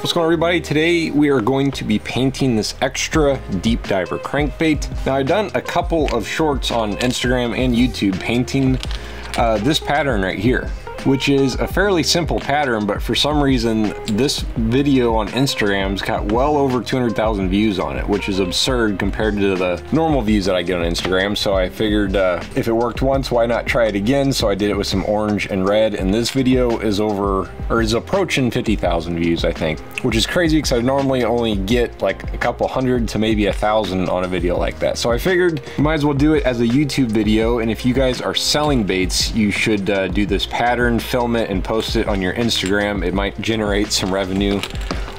What's going on everybody? Today we are going to be painting this extra deep diver crankbait. Now I've done a couple of shorts on Instagram and YouTube painting uh, this pattern right here which is a fairly simple pattern, but for some reason, this video on Instagram's got well over 200,000 views on it, which is absurd compared to the normal views that I get on Instagram. So I figured uh, if it worked once, why not try it again? So I did it with some orange and red, and this video is over, or is approaching 50,000 views, I think, which is crazy because I normally only get like a couple hundred to maybe a thousand on a video like that. So I figured might as well do it as a YouTube video, and if you guys are selling baits, you should uh, do this pattern film it and post it on your Instagram. It might generate some revenue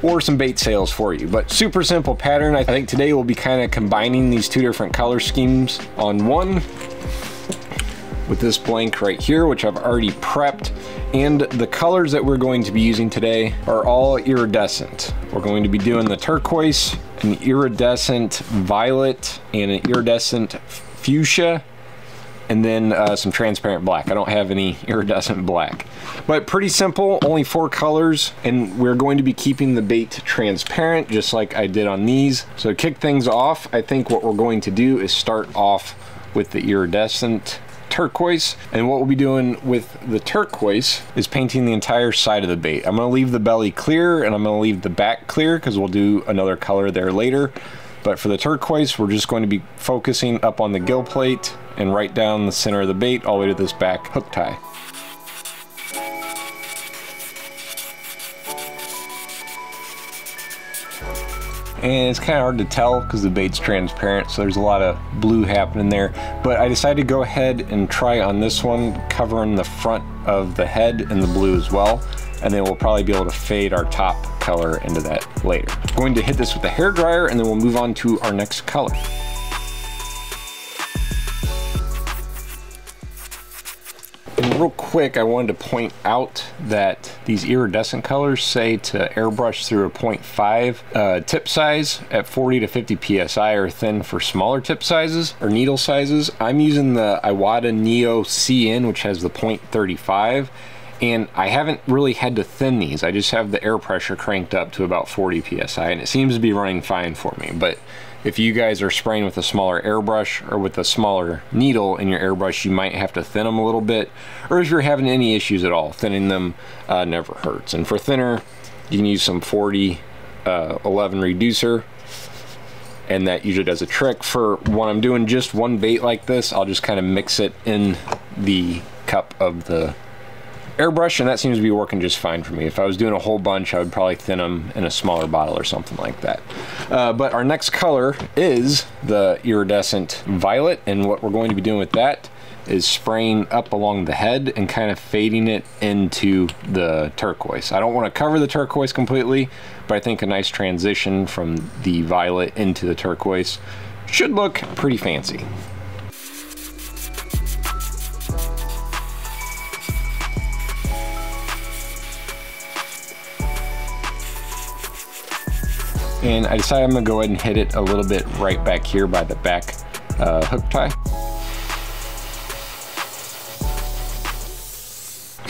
or some bait sales for you. But super simple pattern. I think today we'll be kind of combining these two different color schemes on one with this blank right here, which I've already prepped. And the colors that we're going to be using today are all iridescent. We're going to be doing the turquoise, an iridescent violet, and an iridescent fuchsia and then uh, some transparent black. I don't have any iridescent black. But pretty simple, only four colors, and we're going to be keeping the bait transparent, just like I did on these. So to kick things off, I think what we're going to do is start off with the iridescent turquoise and what we'll be doing with the turquoise is painting the entire side of the bait I'm going to leave the belly clear and I'm going to leave the back clear because we'll do another color there later but for the turquoise, we're just going to be focusing up on the gill plate and right down the center of the bait all the way to this back hook tie. And it's kind of hard to tell because the bait's transparent so there's a lot of blue happening there but I decided to go ahead and try on this one covering the front of the head in the blue as well and then we'll probably be able to fade our top color into that later. I'm going to hit this with a hair dryer and then we'll move on to our next color. Real quick, I wanted to point out that these iridescent colors say to airbrush through a 0.5 uh, tip size at 40 to 50 psi or thin for smaller tip sizes or needle sizes. I'm using the Iwata Neo CN, which has the 0.35 and I haven't really had to thin these. I just have the air pressure cranked up to about 40 psi and it seems to be running fine for me. But if you guys are spraying with a smaller airbrush or with a smaller needle in your airbrush, you might have to thin them a little bit. Or if you're having any issues at all, thinning them uh, never hurts. And for thinner, you can use some 40 uh, 11 reducer and that usually does a trick. For when I'm doing just one bait like this, I'll just kind of mix it in the cup of the airbrush and that seems to be working just fine for me. If I was doing a whole bunch, I would probably thin them in a smaller bottle or something like that. Uh, but our next color is the iridescent violet and what we're going to be doing with that is spraying up along the head and kind of fading it into the turquoise. I don't want to cover the turquoise completely, but I think a nice transition from the violet into the turquoise should look pretty fancy. And I decided I'm gonna go ahead and hit it a little bit right back here by the back uh, hook tie.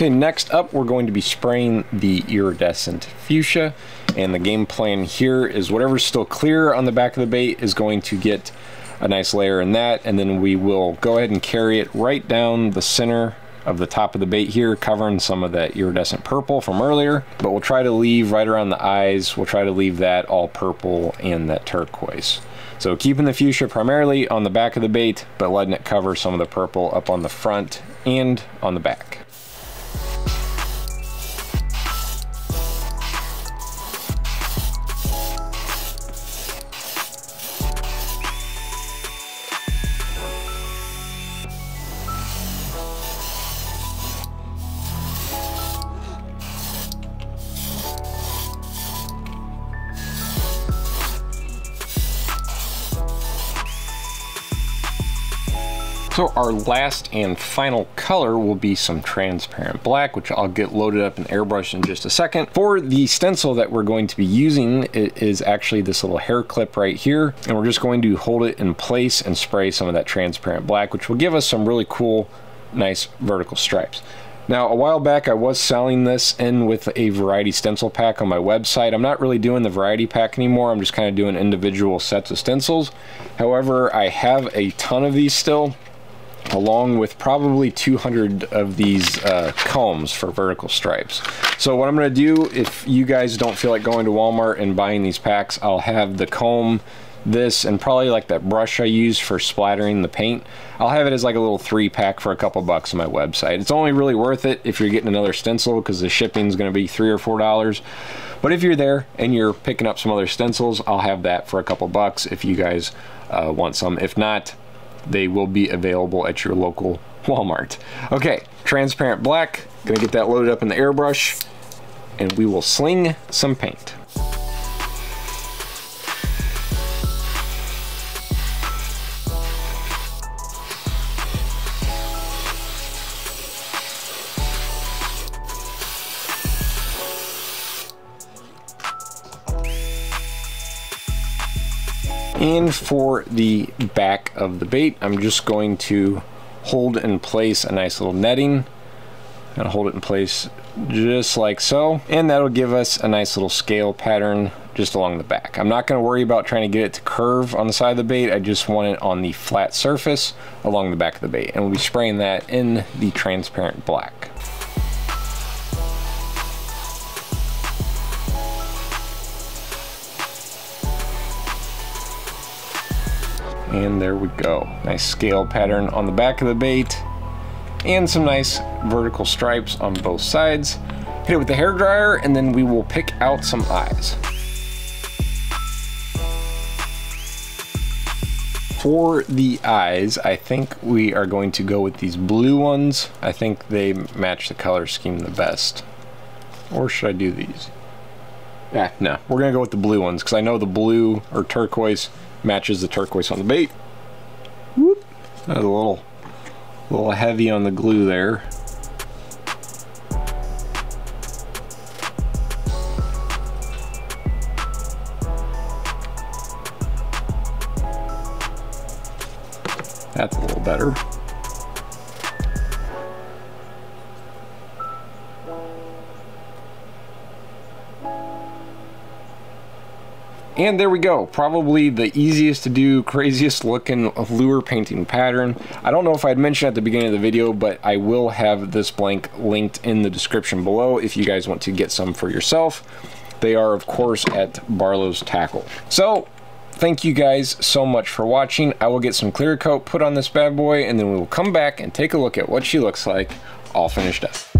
Okay, next up we're going to be spraying the iridescent fuchsia and the game plan here is whatever's still clear on the back of the bait is going to get a nice layer in that and then we will go ahead and carry it right down the center of the top of the bait here covering some of that iridescent purple from earlier but we'll try to leave right around the eyes. We'll try to leave that all purple and that turquoise. So keeping the fuchsia primarily on the back of the bait but letting it cover some of the purple up on the front and on the back So our last and final color will be some transparent black, which I'll get loaded up and airbrush in just a second. For the stencil that we're going to be using, it is actually this little hair clip right here. And we're just going to hold it in place and spray some of that transparent black, which will give us some really cool, nice vertical stripes. Now, a while back, I was selling this in with a variety stencil pack on my website. I'm not really doing the variety pack anymore. I'm just kind of doing individual sets of stencils. However, I have a ton of these still along with probably 200 of these uh, combs for vertical stripes. So what I'm going to do, if you guys don't feel like going to Walmart and buying these packs, I'll have the comb, this, and probably like that brush I use for splattering the paint. I'll have it as like a little three pack for a couple bucks on my website. It's only really worth it if you're getting another stencil because the shipping is going to be three or four dollars. But if you're there and you're picking up some other stencils, I'll have that for a couple bucks if you guys uh, want some. If not, they will be available at your local Walmart. Okay, transparent black, gonna get that loaded up in the airbrush and we will sling some paint. And for the back of the bait, I'm just going to hold in place a nice little netting. and hold it in place just like so. And that'll give us a nice little scale pattern just along the back. I'm not gonna worry about trying to get it to curve on the side of the bait. I just want it on the flat surface along the back of the bait. And we'll be spraying that in the transparent black. And there we go. Nice scale pattern on the back of the bait and some nice vertical stripes on both sides. Hit it with the hair dryer and then we will pick out some eyes. For the eyes, I think we are going to go with these blue ones. I think they match the color scheme the best. Or should I do these? Yeah, no, we're gonna go with the blue ones because I know the blue or turquoise matches the turquoise on the bait. Whoop. That was a little, a little heavy on the glue there. That's a little better. And there we go, probably the easiest to do, craziest looking lure painting pattern. I don't know if I'd mentioned at the beginning of the video, but I will have this blank linked in the description below if you guys want to get some for yourself. They are, of course, at Barlow's Tackle. So, thank you guys so much for watching. I will get some clear coat put on this bad boy, and then we will come back and take a look at what she looks like all finished up.